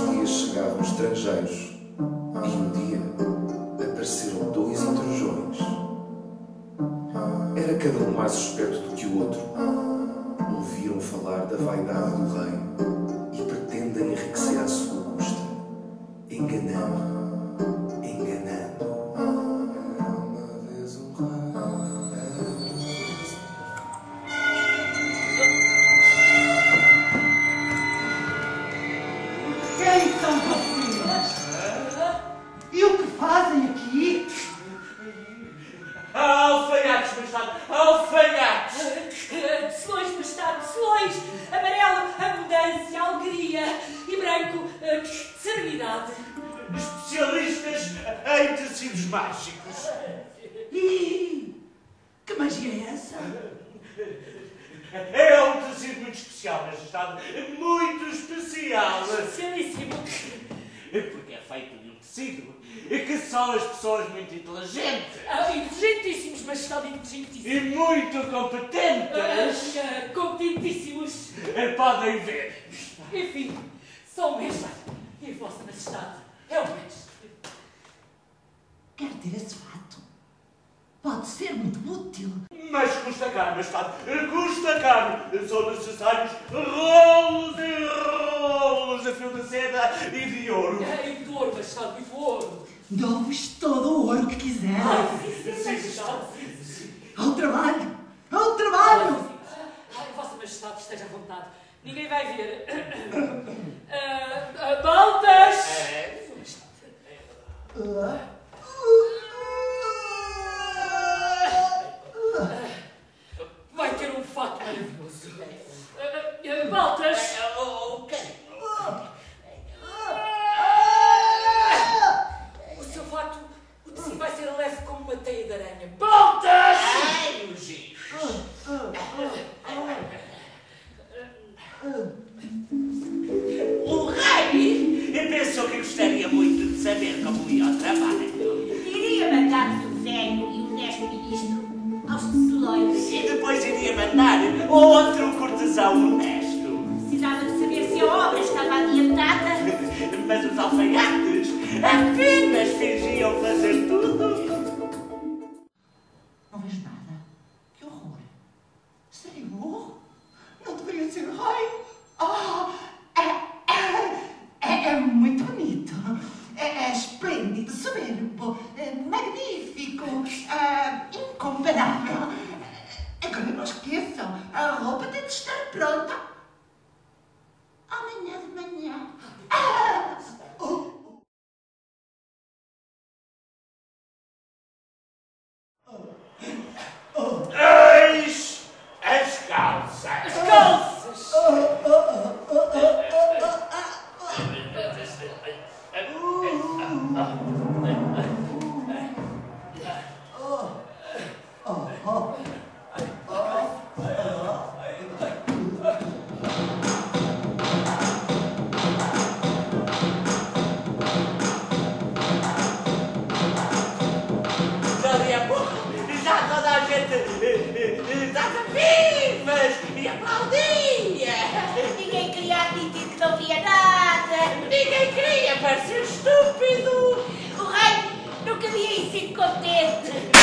os dias chegavam estrangeiros e um dia apareceram dois intrusões. Era cada um mais esperto do que o outro. Ouviram falar da vaidade do rei e pretendem enriquecer à sua custa. Enganando. Especialistas em tecidos mágicos. Ih, que magia é essa? É um tecido muito especial, majestade. Muito especial. Especialíssimo. Porque é feito de um tecido que só as pessoas muito inteligentes Ah, inteligentíssimos, majestade, inteligentíssimos. e muito competentes Ah, competentíssimos. podem ver. Enfim, são mesmo. E vossa majestade é o mesmo. Quer ter esse fato? Pode ser muito útil. Mas custa caro, majestade. Custa caro. São necessários rolos e rolos de fio de seda e de ouro. É, E do ouro, majestade, e do ouro. Dou-vos todo o ouro que quiserem. Sim, Sim, majestade. Ao trabalho! Ao trabalho! Ai, vossa majestade, esteja à vontade. Ninguém vai ver. Ah, ah, Baltas! É, Vai ter um fato Baltas! O seu fato, o tecido vai ser leve como uma teia de aranha. Baltas! Ai, os giros. E depois iria mandar outro cortesão honesto. Precisava de saber se a obra estava adiantada. Mas os alfaiates apenas fingiam fazer tudo. Não vejo nada. Que horror. Serei burro? Não deveria ser rei? Ah, é, é, é, é muito bonito. É, é esplêndido, soberbo, é magnífico, é, incomparável. Agora não esqueçam, a roupa tem de estar pronta. Amanhã de manhã. Ah, oh. Eis as calças. Calças! Dali aplaudia. Ninguém queria admitir que não via nada. Ninguém queria parecer estúpido. O rei nunca via isso incontente. Nunca